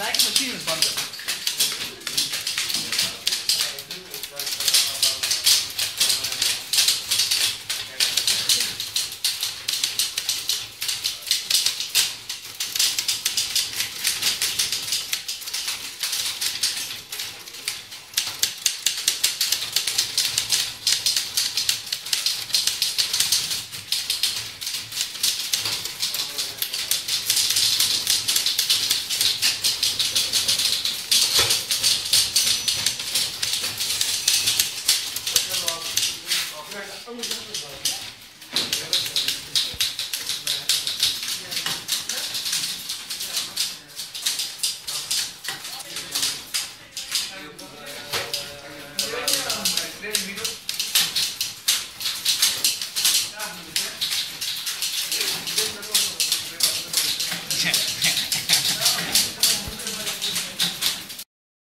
Vacuum machine is bundled. Vamos lá.